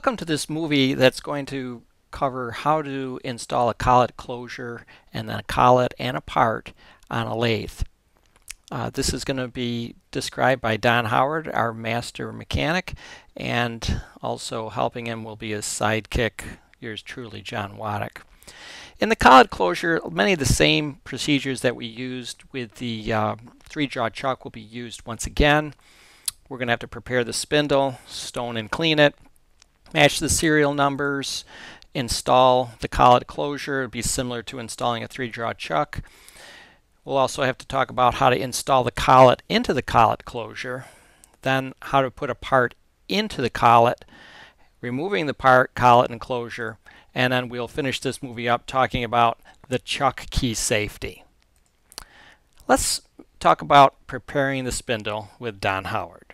Welcome to this movie that's going to cover how to install a collet closure and then a collet and a part on a lathe. Uh, this is going to be described by Don Howard, our master mechanic, and also helping him will be his sidekick, yours truly, John Waddick. In the collet closure, many of the same procedures that we used with the uh, three-jaw chuck will be used once again. We're going to have to prepare the spindle, stone and clean it, match the serial numbers, install the collet closure. It'd be similar to installing a three-jaw chuck. We'll also have to talk about how to install the collet into the collet closure, then how to put a part into the collet, removing the part, collet, and closure, and then we'll finish this movie up talking about the chuck key safety. Let's talk about preparing the spindle with Don Howard.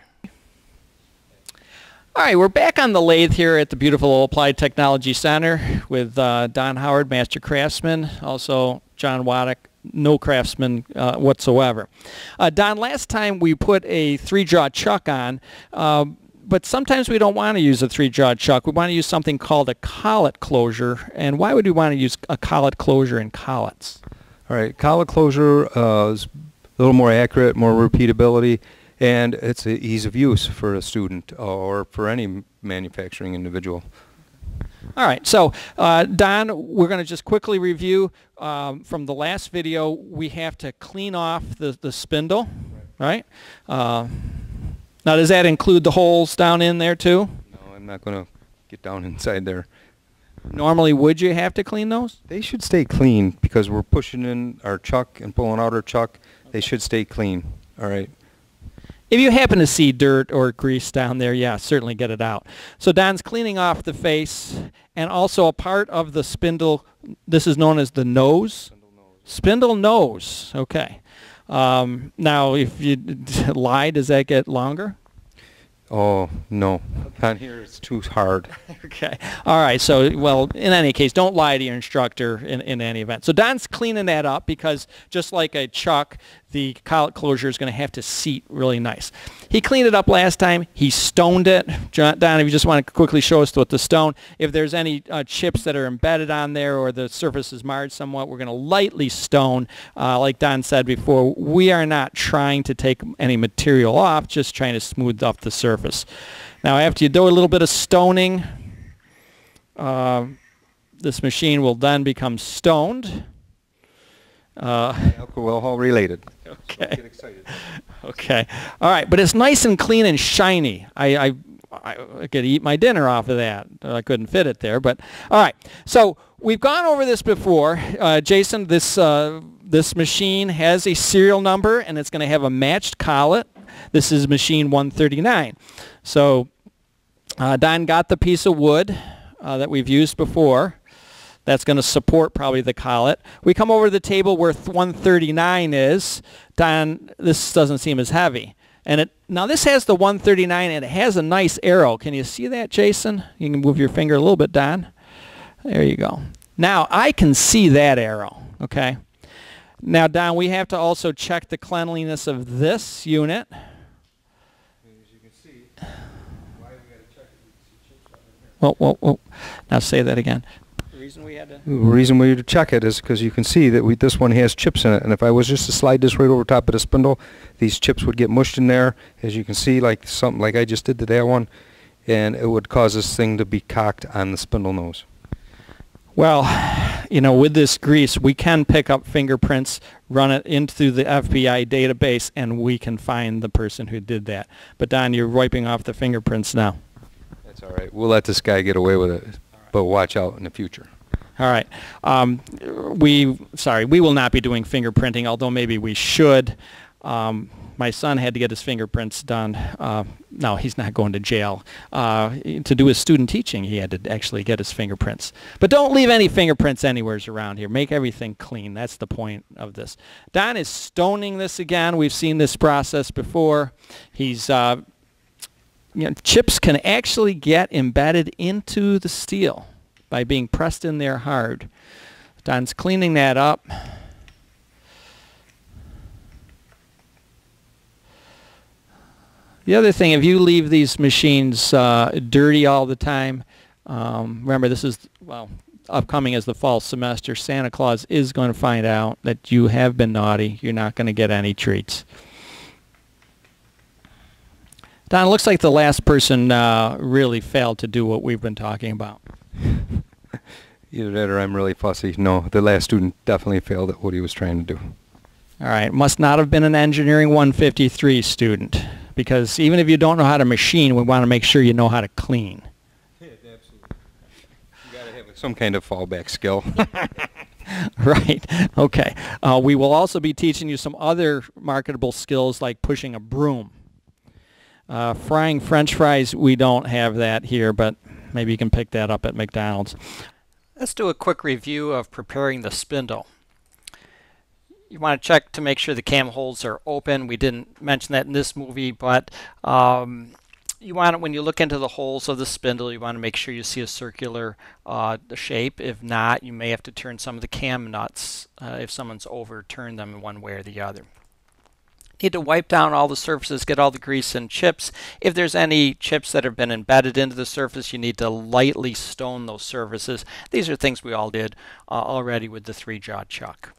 All right, we're back on the lathe here at the beautiful Applied Technology Center with uh, Don Howard, Master Craftsman, also John Waddick, no craftsman uh, whatsoever. Uh, Don, last time we put a three-jaw chuck on, uh, but sometimes we don't want to use a three-jaw chuck. We want to use something called a collet closure. And why would we want to use a collet closure in collets? All right, collet closure uh, is a little more accurate, more repeatability and it's a ease of use for a student or for any manufacturing individual. All right, so uh, Don, we're going to just quickly review um, from the last video. We have to clean off the, the spindle, right? Uh, now, does that include the holes down in there too? No, I'm not going to get down inside there. Normally, would you have to clean those? They should stay clean because we're pushing in our chuck and pulling out our chuck. They should stay clean. All right. If you happen to see dirt or grease down there, yeah, certainly get it out. So Don's cleaning off the face and also a part of the spindle. This is known as the nose. Spindle nose. Okay. Um, now, if you lie, does that get longer? Oh, no. On here it's too hard. okay. All right. So, well, in any case, don't lie to your instructor in, in any event. So Don's cleaning that up because just like a chuck, the collet closure is going to have to seat really nice. He cleaned it up last time. He stoned it. John, Don, if you just want to quickly show us what the stone, if there's any uh, chips that are embedded on there or the surface is marred somewhat, we're going to lightly stone. Uh, like Don said before, we are not trying to take any material off, just trying to smooth off the surface. Now, after you do a little bit of stoning, uh, this machine will then become stoned. Uh, alcohol related. Okay. Okay. All right, but it's nice and clean and shiny. I, I, I could eat my dinner off of that. I couldn't fit it there, but all right. So we've gone over this before, uh, Jason. This uh, this machine has a serial number, and it's going to have a matched collet. This is machine 139. So uh, Don got the piece of wood uh, that we've used before. That's going to support probably the collet. We come over to the table where 139 is. Don, this doesn't seem as heavy. And it now this has the 139 and it has a nice arrow. Can you see that, Jason? You can move your finger a little bit, Don. There you go. Now I can see that arrow, okay? Now, Don, we have to also check the cleanliness of this unit. Well, well, well, now say that again reason we had to... The reason we had to check it is because you can see that we, this one has chips in it, and if I was just to slide this right over top of the spindle, these chips would get mushed in there, as you can see, like something like I just did to that one, and it would cause this thing to be cocked on the spindle nose. Well, you know, with this grease, we can pick up fingerprints, run it into the FBI database, and we can find the person who did that. But Don, you're wiping off the fingerprints now. That's all right. We'll let this guy get away with it, but watch out in the future. All right. Um, we sorry, we will not be doing fingerprinting, although maybe we should. Um, my son had to get his fingerprints done. Uh, no, he's not going to jail. Uh, to do his student teaching, he had to actually get his fingerprints. But don't leave any fingerprints anywhere around here. Make everything clean. That's the point of this. Don is stoning this again. We've seen this process before. He's uh, you know, chips can actually get embedded into the steel by being pressed in there hard. Don's cleaning that up. The other thing, if you leave these machines uh, dirty all the time, um, remember this is, well, upcoming as the fall semester, Santa Claus is going to find out that you have been naughty. You're not going to get any treats. Don, looks like the last person uh, really failed to do what we've been talking about. Either that or I'm really fussy. No, the last student definitely failed at what he was trying to do. All right, must not have been an Engineering 153 student because even if you don't know how to machine, we want to make sure you know how to clean. Yeah, absolutely. You got to have some kind of fallback skill. right. Okay. Uh, we will also be teaching you some other marketable skills like pushing a broom. Uh, frying French fries, we don't have that here, but maybe you can pick that up at McDonald's. Let's do a quick review of preparing the spindle. You want to check to make sure the cam holes are open. We didn't mention that in this movie, but um, you want when you look into the holes of the spindle, you want to make sure you see a circular uh, shape. If not, you may have to turn some of the cam nuts uh, if someone's overturned them one way or the other. Need to wipe down all the surfaces, get all the grease and chips. If there's any chips that have been embedded into the surface, you need to lightly stone those surfaces. These are things we all did uh, already with the three-jaw chuck.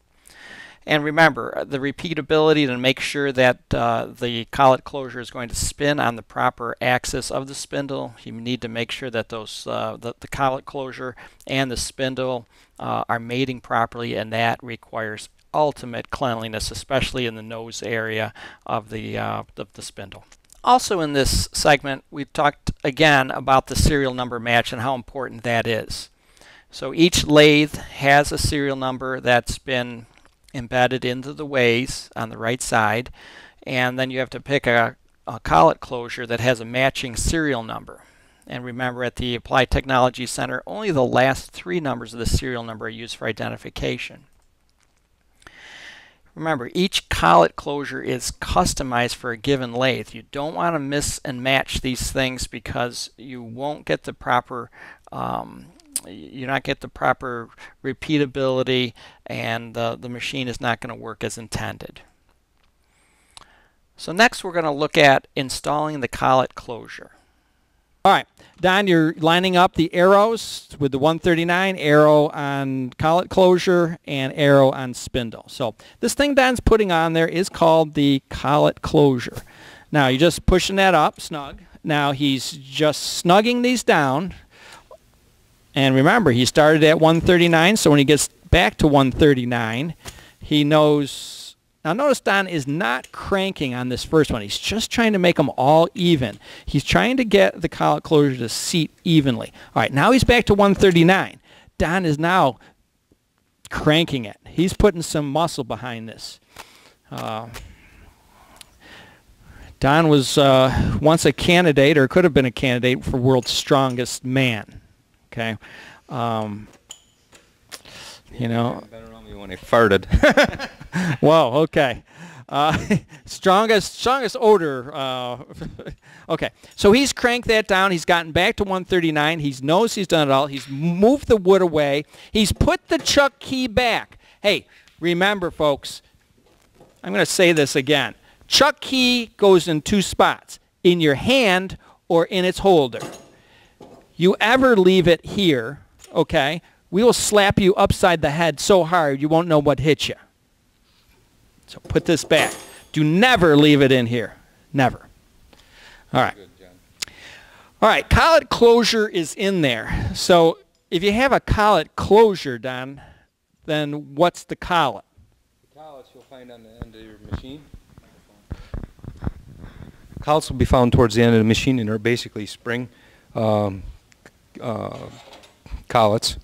And remember, uh, the repeatability to make sure that uh, the collet closure is going to spin on the proper axis of the spindle. You need to make sure that those uh, the, the collet closure and the spindle uh, are mating properly, and that requires ultimate cleanliness, especially in the nose area of the, uh, of the spindle. Also in this segment, we've talked again about the serial number match and how important that is. So each lathe has a serial number that's been embedded into the ways on the right side, and then you have to pick a, a collet closure that has a matching serial number. And remember, at the Applied Technology Center, only the last three numbers of the serial number are used for identification. Remember, each collet closure is customized for a given lathe. You don't want to miss and match these things because you won't get the proper um, you not get the proper repeatability and the, the machine is not going to work as intended. So next we're going to look at installing the collet closure. All right, Don, you're lining up the arrows with the 139 arrow on collet closure and arrow on spindle. So this thing Don's putting on there is called the collet closure. Now you're just pushing that up, snug. Now he's just snugging these down. And remember, he started at 139, so when he gets back to 139, he knows now notice Don is not cranking on this first one. He's just trying to make them all even. He's trying to get the collet closure to seat evenly. All right, now he's back to 139. Don is now cranking it. He's putting some muscle behind this. Uh, Don was uh, once a candidate, or could have been a candidate for world's strongest man. Okay, um, you know when he farted. Whoa, okay. Uh, strongest, strongest odor. Uh, okay, so he's cranked that down. He's gotten back to 139. He knows he's done it all. He's moved the wood away. He's put the chuck key back. Hey, remember, folks, I'm going to say this again. Chuck key goes in two spots, in your hand or in its holder. You ever leave it here, okay, we will slap you upside the head so hard you won't know what hit you. So put this back. Do never leave it in here. Never. All right. All right, collet closure is in there. So if you have a collet closure, Don, then what's the collet? The collets you'll find on the end of your machine. Collets will be found towards the end of the machine and are basically spring um, uh, collets.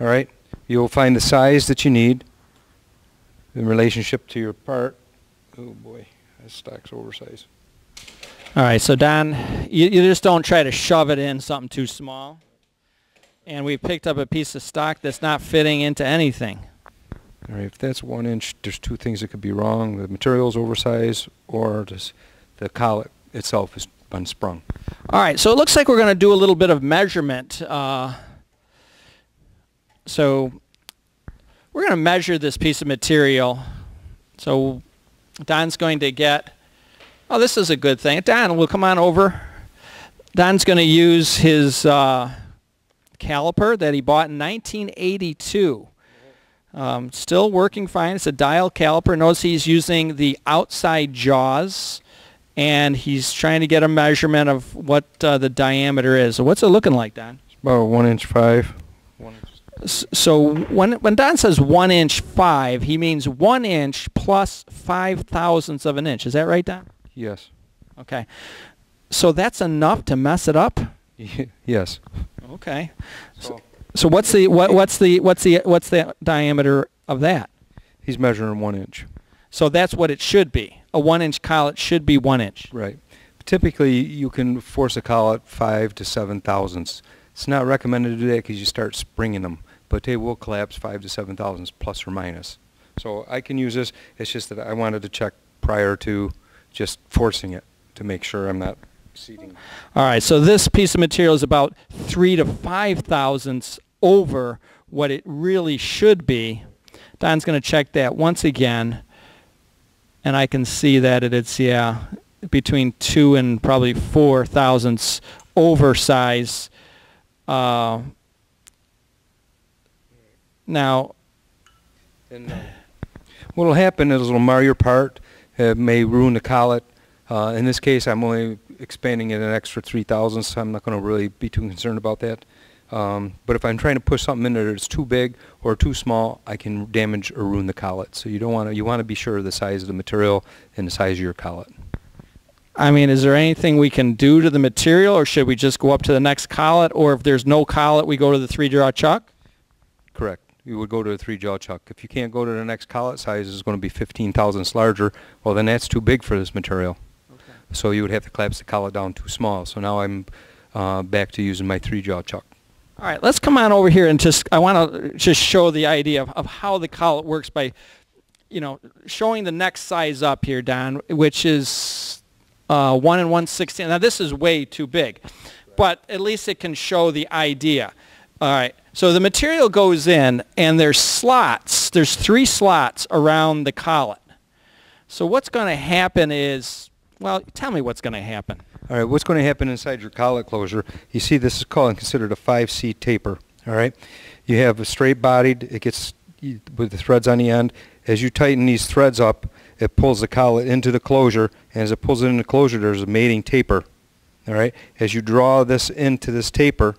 All right. You'll find the size that you need in relationship to your part. Oh boy, that stock's oversized. All right, so Don, you, you just don't try to shove it in something too small. And we picked up a piece of stock that's not fitting into anything. All right, if that's one inch, there's two things that could be wrong. The material's oversized or just the collet itself is unsprung. All right, so it looks like we're going to do a little bit of measurement. Uh, so we're going to measure this piece of material. So Don's going to get Oh, this is a good thing. Don, we'll come on over. Don's going to use his uh, caliper that he bought in 1982. Um, still working fine. It's a dial caliper. Notice he's using the outside jaws, and he's trying to get a measurement of what uh, the diameter is. So what's it looking like, Don? About one inch five. One inch. S- So when when Don says one inch five, he means one inch plus five thousandths of an inch. Is that right, Don? Yes. Okay. So that's enough to mess it up. yes. Okay. So So what's the what what's the what's the what's the diameter of that? he's measuring one inch. So that's what it should be. A one inch collet should be one inch. Right. Typically, you can force a collet five to seven thousandths. It's not recommended to do that because you start springing them, but they will collapse five to seven thousandths plus or minus. So I can use this. It's just that I wanted to check prior to just forcing it to make sure I'm not exceeding. All right. So this piece of material is about three to five thousandths over what it really should be. Don's going to check that once again, and I can see that it's yeah between two and probably four thousandths oversize. Uh, now, And, uh, what'll happen is it'll mar your part. It may ruin the collet. Uh, in this case, I'm only expanding it an extra three thousandths. So I'm not going to really be too concerned about that. Um, but if I'm trying to push something in there that's too big or too small, I can damage or ruin the collet. So you don't want to. You want to be sure of the size of the material and the size of your collet. I mean, is there anything we can do to the material, or should we just go up to the next collet, or if there's no collet, we go to the three-jaw chuck? You would go to a three jaw chuck. If you can't go to the next collet size is going to be 15 thousandths larger, well then that's too big for this material. Okay. So you would have to collapse the collet down too small. So now I'm uh, back to using my three jaw chuck. All right, let's come on over here and just, I want to just show the idea of, of how the collet works by, you know, showing the next size up here, Don, which is uh, 1 and 1 16. Now, this is way too big, but at least it can show the idea. All right, so the material goes in, and there's slots. There's three slots around the collet. So what's going to happen is, well, tell me what's going to happen. All right, what's going to happen inside your collet closure? You see, this is called and considered a 5C taper. All right, you have a straight bodied. It gets with the threads on the end. As you tighten these threads up, it pulls the collet into the closure, and as it pulls it into the closure, there's a mating taper. All right, as you draw this into this taper,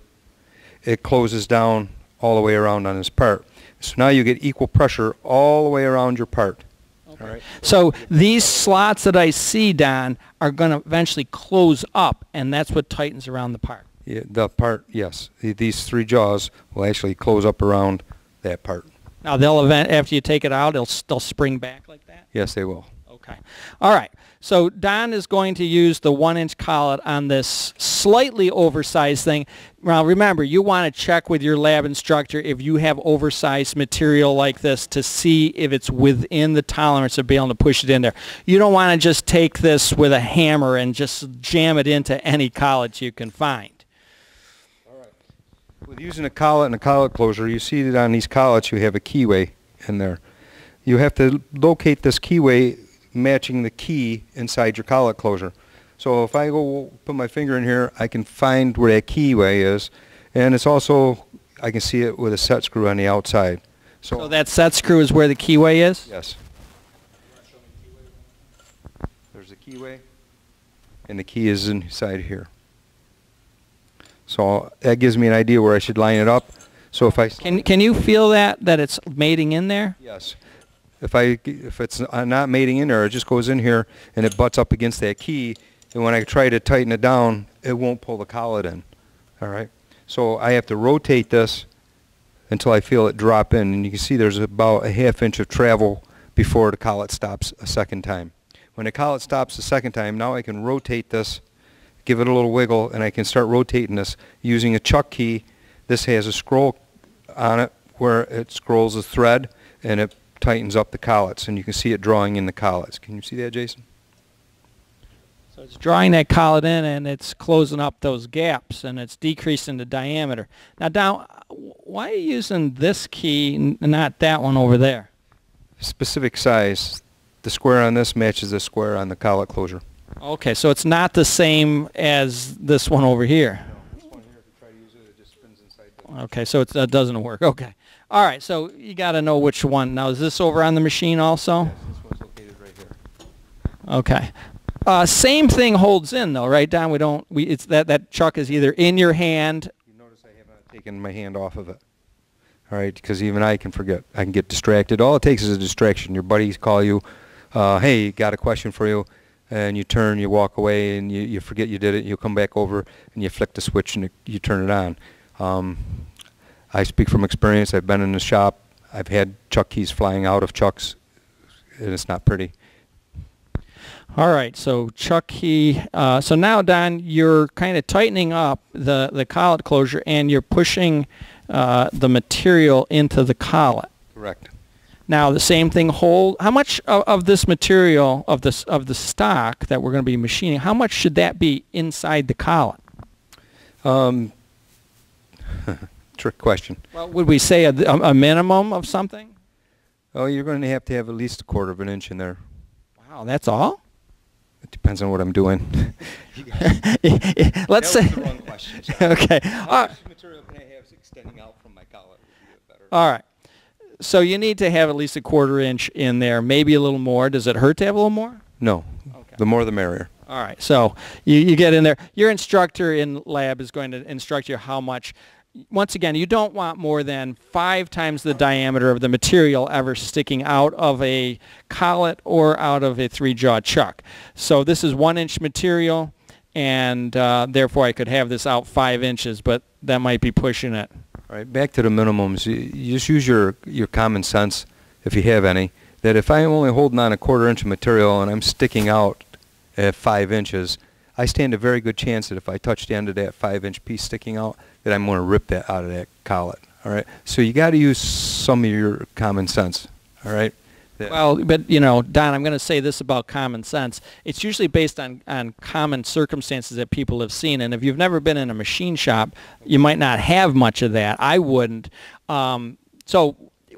it closes down all the way around on this part. So now you get equal pressure all the way around your part. All right. So these slots that I see, Don, are going to eventually close up, and that's what tightens around the part. Yeah, the part, yes. These three jaws will actually close up around that part. Now they'll event after you take it out, they'll they'll spring back like that. Yes, they will. Okay. All right. So Don is going to use the one-inch collet on this slightly oversized thing. Now remember, you want to check with your lab instructor if you have oversized material like this to see if it's within the tolerance of being able to push it in there. You don't want to just take this with a hammer and just jam it into any collet you can find. All right. With using a collet and a collet closure, you see that on these collets you have a keyway in there. You have to locate this keyway matching the key inside your collet closure. So if I go put my finger in here, I can find where that keyway is, and it's also I can see it with a set screw on the outside. So, So that set screw is where the keyway is? yes. There's a keyway, and the key is inside here. So that gives me an idea where I should line it up. So if I Can can you feel that that it's mating in there? Yes. If I if it's not mating in there, it just goes in here and it butts up against that key, and when I try to tighten it down, it won't pull the collet in. All right. So I have to rotate this until I feel it drop in, and you can see there's about a half inch of travel before the collet stops a second time. When the collet stops the second time, now I can rotate this, give it a little wiggle, and I can start rotating this using a chuck key. This has a scroll on it where it scrolls the thread and it tightens up the collets, and you can see it drawing in the collets. Can you see that, Jason? So it's drawing that collet in and it's closing up those gaps and it's decreasing the diameter. Now, Don, why are you using this key and not that one over there? Specific size. The square on this matches the square on the collet closure. Okay, so it's not the same as this one over here. This one here, if you try to use it, it just spins inside. Okay, so it uh, doesn't work. Okay. All right, so you got to know which one. Now, is this over on the machine also? Yes, this one's located right here. Okay. Uh, same thing holds in though, right, Don? We don't. We it's that that chuck is either in your hand. You notice I have not taken my hand off of it. All right, because even I can forget. I can get distracted. All it takes is a distraction. Your buddies call you, uh, hey, got a question for you, and you turn, you walk away, and you, you forget you did it. You come back over, and you flick the switch, and it, you turn it on. Um, I speak from experience. I've been in the shop. I've had chuck keys flying out of chucks, and it's not pretty. All right, so chuck key. Uh, so now, Don, you're kind of tightening up the the collet closure, and you're pushing uh, the material into the collet. Correct. Now, the same thing hold. How much of, of this material of this of the stock that we're going to be machining? How much should that be inside the collet? Um, trick question. Well, would we say a, a minimum of something? Oh, you're going to have to have at least a quarter of an inch in there. Wow, that's all. It depends on what I'm doing. Let's say. question. okay. How All much material can I have extending out from my be all right. So you need to have at least a quarter inch in there, maybe a little more. Does it hurt to have a little more? no, Okay. the more the merrier. All right. So you, you get in there. Your instructor in lab is going to instruct you how much. Once again, you don't want more than five times the diameter of the material ever sticking out of a collet or out of a three-jaw chuck. So this is one-inch material, and uh, therefore I could have this out five inches, but that might be pushing it. All right, back to the minimums. You, just use your your common sense, if you have any. That if I'm only holding on a quarter inch of material and I'm sticking out at five inches, I stand a very good chance that if I touch the end of that five inch piece sticking out, that I'm going to rip that out of that collet. All right. So you got to use some of your common sense. All right. Well, but you know, Don, I'm going to say this about common sense. It's usually based on, on common circumstances that people have seen. And if you've never been in a machine shop, you might not have much of that. I wouldn't. Um, so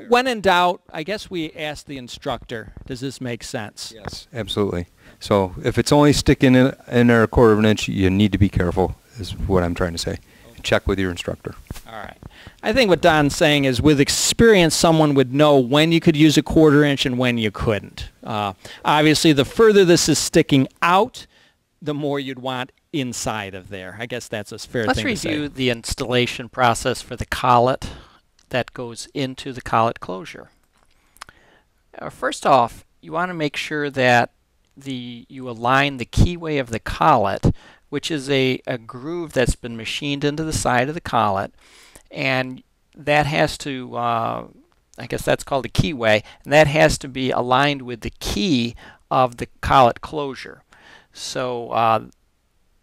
when in doubt, I guess we ask the instructor, does this make sense? Yes, absolutely. So if it's only sticking in, in there a quarter of an inch, you need to be careful. Is what I'm trying to say. Check with your instructor. All right. I think what Don's saying is with experience, someone would know when you could use a quarter inch and when you couldn't. Uh, obviously, the further this is sticking out, the more you'd want inside of there. I guess that's a fair Let's thing to say. Let's review the installation process for the collet that goes into the collet closure. Uh, first off, you want to make sure that the you align the keyway of the collet, which is a, a groove that's been machined into the side of the collet, and that has to, uh, I guess that's called a keyway, and that has to be aligned with the key of the collet closure. So uh,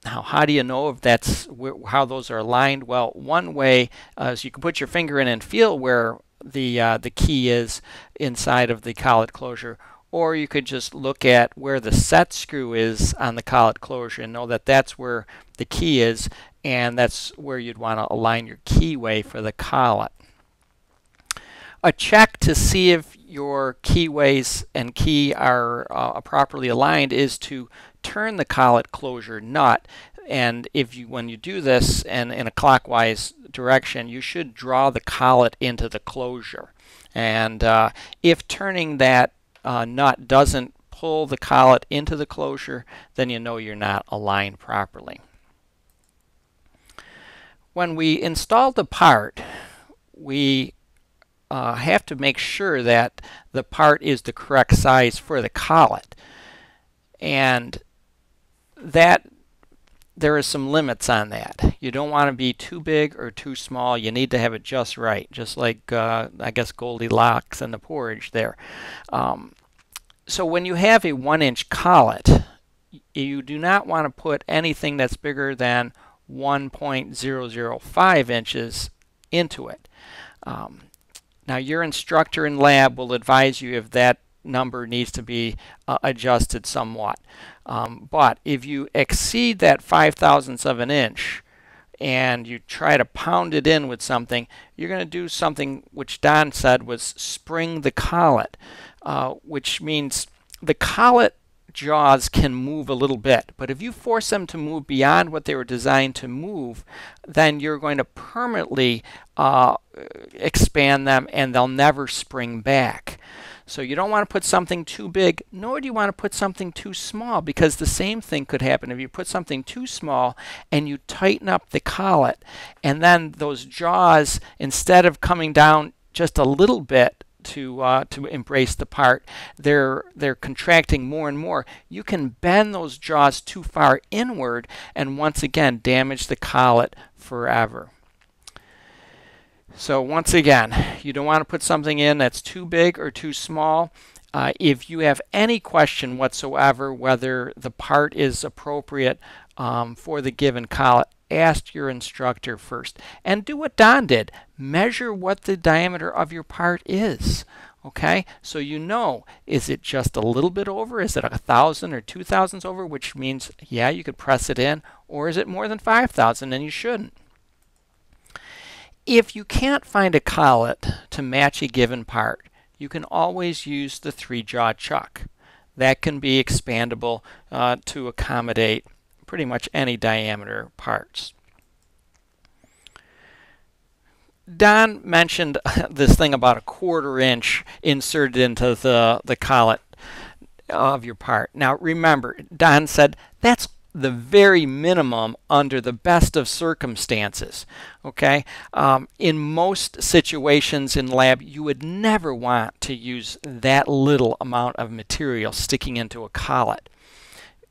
now, how do you know if that's how those are aligned? Well, one way uh, is you can put your finger in and feel where the uh, the key is inside of the collet closure, or you could just look at where the set screw is on the collet closure and know that that's where the key is, and that's where you'd want to align your keyway for the collet. A check to see if your keyways and key are uh, properly aligned is to turn the collet closure nut and if you when you do this and in a clockwise direction you should draw the collet into the closure and uh, if turning that uh, nut doesn't pull the collet into the closure then you know you're not aligned properly. When we install the part we uh, have to make sure that the part is the correct size for the collet. And that there is some limits on that. You don't want to be too big or too small. You need to have it just right, just like uh, I guess Goldilocks and the porridge there. Um, so when you have a one-inch collet, you do not want to put anything that's bigger than 1.005 inches into it. Um, now your instructor in lab will advise you if that number needs to be uh, adjusted somewhat. Um, but if you exceed that five thousandths of an inch and you try to pound it in with something, you're going to do something which Don said was spring the collet, uh, which means the collet jaws can move a little bit. But if you force them to move beyond what they were designed to move, then you're going to permanently uh, expand them and they'll never spring back. So you don't want to put something too big, nor do you want to put something too small, because the same thing could happen if you put something too small and you tighten up the collet, and then those jaws, instead of coming down just a little bit, to uh, to embrace the part. They're they're contracting more and more. You can bend those jaws too far inward, and once again damage the collet forever. So once again, you don't want to put something in that's too big or too small. Uh, if you have any question whatsoever whether the part is appropriate um, for the given collet, ask your instructor first. And do what Don did. Measure what the diameter of your part is. Okay, so you know, is it just a little bit over? Is it a thousand or two thousands over? Which means, yeah, you could press it in. Or is it more than 5,000 and you shouldn't? If you can't find a collet to match a given part, you can always use the three-jaw chuck. That can be expandable uh, to accommodate pretty much any diameter parts. Don mentioned this thing about a quarter inch inserted into the, the collet of your part. Now remember, Don said that's the very minimum under the best of circumstances. Okay, um, in most situations in lab, you would never want to use that little amount of material sticking into a collet.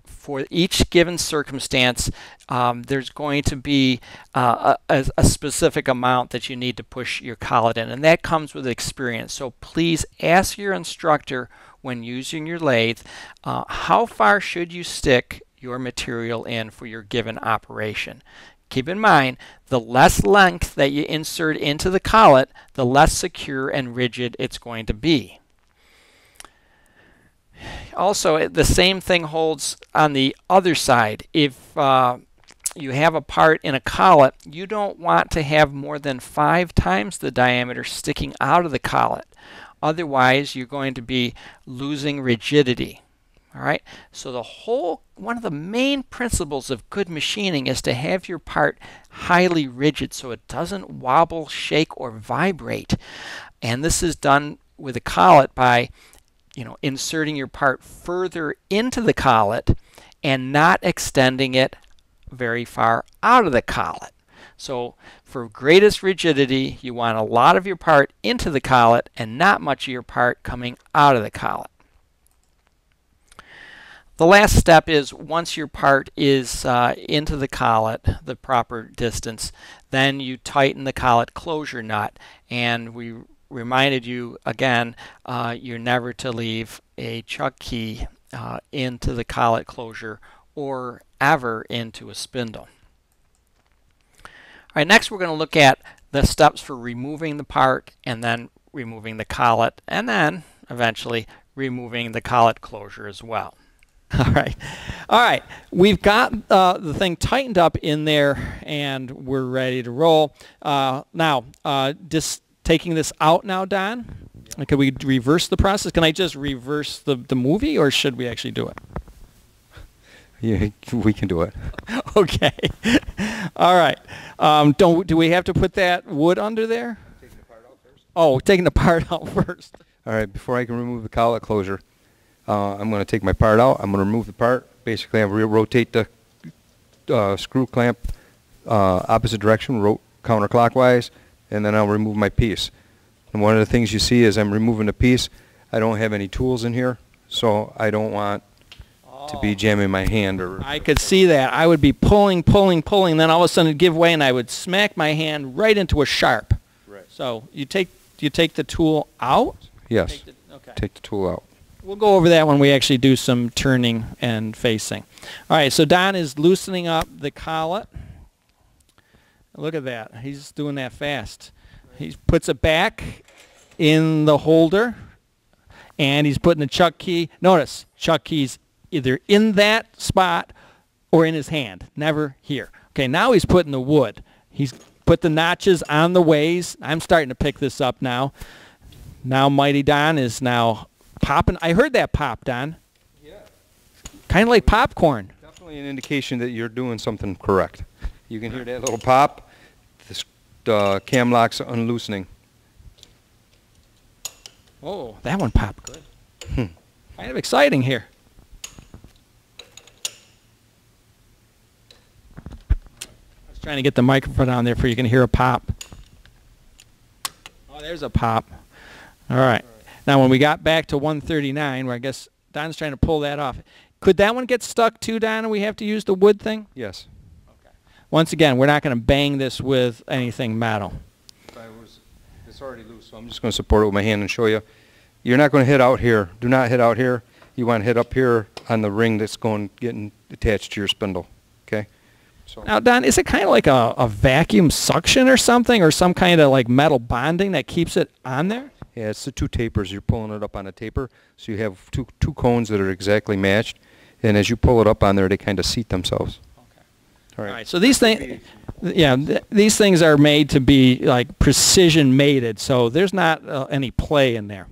For each given circumstance, um, there's going to be uh, a, a, specific amount that you need to push your collet in, and that comes with experience. So please ask your instructor when using your lathe, uh, how far should you stick your material in for your given operation. Keep in mind, the less length that you insert into the collet, the less secure and rigid it's going to be. Also, the same thing holds on the other side. If uh, you have a part in a collet, you don't want to have more than five times the diameter sticking out of the collet. Otherwise, you're going to be losing rigidity. All right. So the whole one of the main principles of good machining is to have your part highly rigid so it doesn't wobble, shake, or vibrate. And this is done with a collet by, you know, inserting your part further into the collet and not extending it very far out of the collet. So for greatest rigidity, you want a lot of your part into the collet and not much of your part coming out of the collet. The last step is once your part is uh, into the collet, the proper distance, then you tighten the collet closure nut. And we reminded you again, uh, you're never to leave a chuck key uh, into the collet closure or ever into a spindle. All right, next we're going to look at the steps for removing the part and then removing the collet and then eventually removing the collet closure as well. All right. All right. We've got uh, the thing tightened up in there and we're ready to roll. Uh, now, uh, just taking this out now, Don. Yeah. Can we reverse the process? Can I just reverse the, the movie or should we actually do it? Yeah, we can do it. okay. All right. Um, don't do we have to put that wood under there? Taking the part out first. Oh, taking the part out first. All right. Before I can remove the collet closure, uh, I'm going to take my part out. I'm going to remove the part. Basically, I'm going to rotate the uh, screw clamp uh, opposite direction, ro counterclockwise, and then I'll remove my piece. And one of the things you see is I'm removing the piece. I don't have any tools in here, so I don't want to be oh. jamming my hand or I could see that. I would be pulling, pulling, pulling, then all of a sudden it'd give way and I would smack my hand right into a sharp. Right. So you take you take the tool out? Yes. Take the, okay. Take the tool out. We'll go over that when we actually do some turning and facing. All right, so Don is loosening up the collet. Look at that. He's doing that fast. He puts it back in the holder, and he's putting the chuck key. Notice, chuck key's either in that spot or in his hand, never here. Okay, now he's putting the wood. He's put the notches on the ways. I'm starting to pick this up now. Now Mighty Don is now popping. I heard that pop, Don. Yeah. kind of like popcorn. Definitely an indication that you're doing something correct. You can hear that little pop. This uh, cam lock's unloosening. Oh, that one popped good. Hmm. Kind of exciting here. I was trying to get the microphone on there for you can hear a pop. Oh, there's a pop. All right. Now, when we got back to 139, where I guess Don's trying to pull that off, could that one get stuck too, Don, and we have to use the wood thing? Yes. Okay. Once again, we're not going to bang this with anything metal. I was, it's already loose, so I'm just going to support it with my hand and show you. You're not going to hit out here. Do not hit out here. You want to hit up here on the ring that's going getting attached to your spindle. Okay. So Now, Don, is it kind of like a, a vacuum suction or something, or some kind of like metal bonding that keeps it on there? Yeah, it's the two tapers. You're pulling it up on a taper, so you have two two cones that are exactly matched, and as you pull it up on there, they kind of seat themselves. Okay. All All right. right. So these things, yeah, th- these things are made to be like precision mated. So there's not uh, any play in there.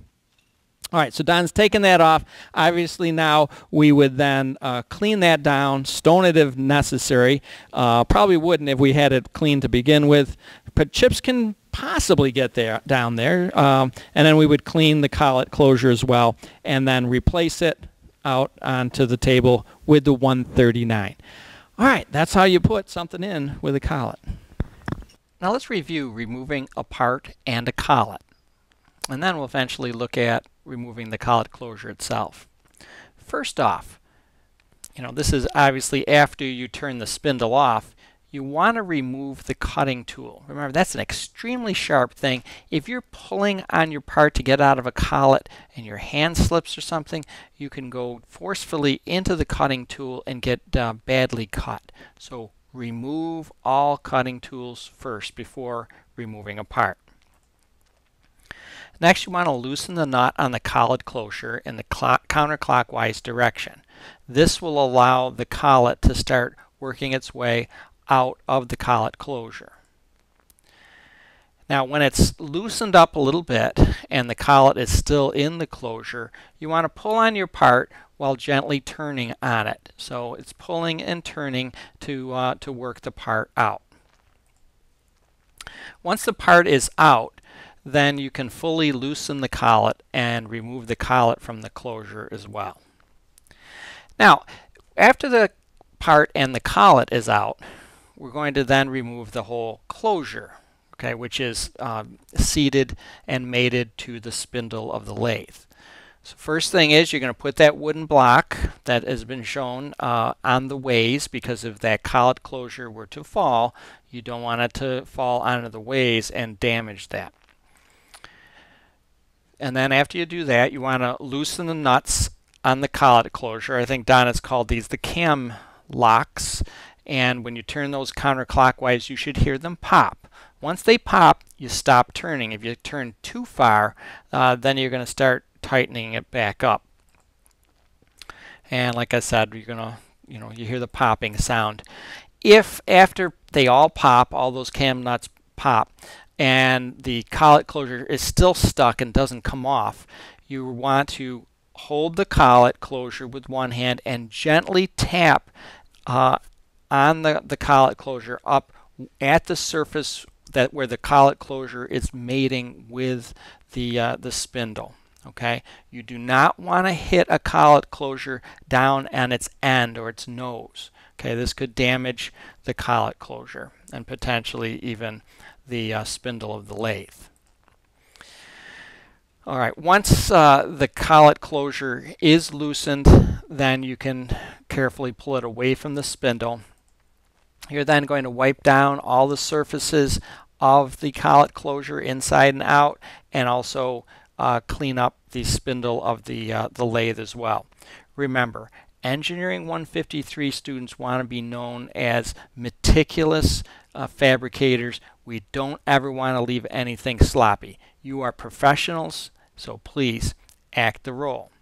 All right. So Don's taking that off. Obviously now we would then uh, clean that down, stone it if necessary. Uh, probably wouldn't if we had it clean to begin with. But chips can possibly get there down there. Um, and then we would clean the collet closure as well, and then replace it out onto the table with the 139. All right, that's how you put something in with a collet. Now let's review removing a part and a collet. And then we'll eventually look at removing the collet closure itself. First off, you know, this is obviously after you turn the spindle off, you want to remove the cutting tool. Remember, that's an extremely sharp thing. If you're pulling on your part to get out of a collet and your hand slips or something, you can go forcefully into the cutting tool and get uh, badly cut. So remove all cutting tools first before removing a part. Next, you want to loosen the nut on the collet closure in the counterclockwise direction. This will allow the collet to start working its way out of the collet closure. Now when it's loosened up a little bit and the collet is still in the closure, you want to pull on your part while gently turning on it. So it's pulling and turning to, uh, to work the part out. Once the part is out, then you can fully loosen the collet and remove the collet from the closure as well. Now, after the part and the collet is out, we're going to then remove the whole closure, okay, which is um, seated and mated to the spindle of the lathe. So first thing is you're going to put that wooden block that has been shown uh, on the ways because if that collet closure were to fall, you don't want it to fall onto the ways and damage that. And then after you do that, you want to loosen the nuts on the collet closure. I think Don has called these the cam locks and when you turn those counterclockwise you should hear them pop. Once they pop you stop turning. If you turn too far uh, then you're going to start tightening it back up. And like I said you're going to you know you hear the popping sound. If after they all pop all those cam nuts pop and the collet closure is still stuck and doesn't come off you want to hold the collet closure with one hand and gently tap uh, on the, the collet closure up at the surface that where the collet closure is mating with the uh, the spindle okay you do not want to hit a collet closure down on its end or its nose okay this could damage the collet closure and potentially even the uh, spindle of the lathe all right, once uh, the collet closure is loosened, then you can carefully pull it away from the spindle. You're then going to wipe down all the surfaces of the collet closure inside and out and also uh, clean up the spindle of the, uh, the lathe as well. Remember, Engineering 153 students want to be known as meticulous uh, fabricators. We don't ever want to leave anything sloppy. You are professionals, so please act the role.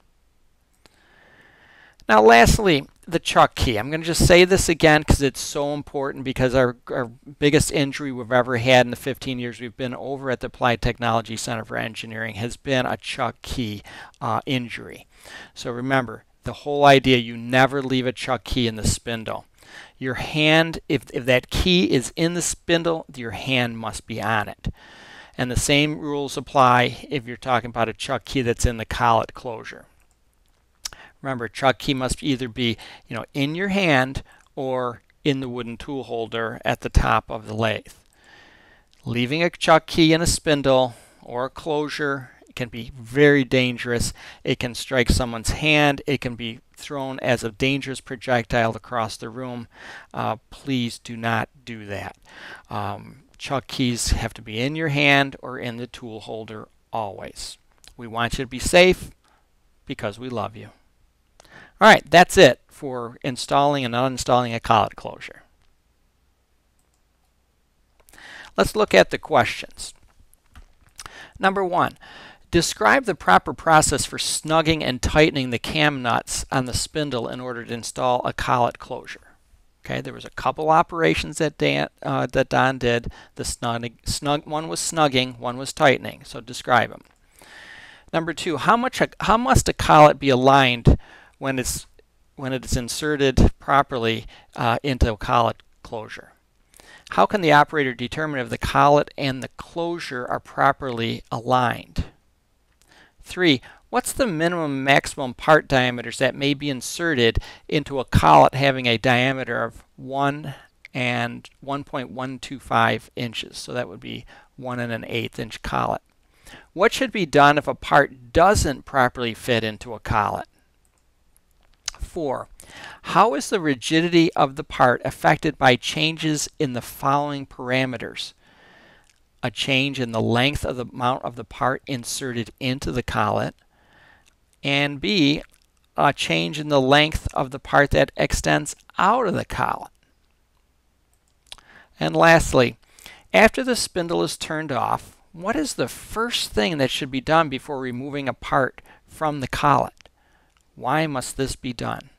Now lastly, the chuck key. I'm going to just say this again because it's so important because our, our biggest injury we've ever had in the 15 years we've been over at the Applied Technology Center for Engineering has been a chuck key uh, injury. So remember, the whole idea you never leave a chuck key in the spindle. Your hand, if, if that key is in the spindle, your hand must be on it. And the same rules apply if you're talking about a chuck key that's in the collet closure. Remember, chuck key must either be you know, in your hand or in the wooden tool holder at the top of the lathe. Leaving a chuck key in a spindle or a closure can be very dangerous. It can strike someone's hand. It can be thrown as a dangerous projectile across the room. Uh, please do not do that. Um, chuck keys have to be in your hand or in the tool holder always. We want you to be safe because we love you. All right, that's it for installing and uninstalling a collet closure. Let's look at the questions. Number one, describe the proper process for snugging and tightening the cam nuts on the spindle in order to install a collet closure. Okay, there was a couple operations that Dan, uh, that Don did. The snug, snug one was snugging, one was tightening. So describe them. Number two, how much how must a collet be aligned when it's when it's inserted properly uh, into a collet closure? How can the operator determine if the collet and the closure are properly aligned? Three, what's the minimum maximum part diameters that may be inserted into a collet having a diameter of 1 and 1.125 inches? So that would be 1 and an eighth inch collet. What should be done if a part doesn't properly fit into a collet? 4. How is the rigidity of the part affected by changes in the following parameters? A change in the length of the amount of the part inserted into the collet, and B, a change in the length of the part that extends out of the collet. And lastly, after the spindle is turned off, what is the first thing that should be done before removing a part from the collet? Why must this be done?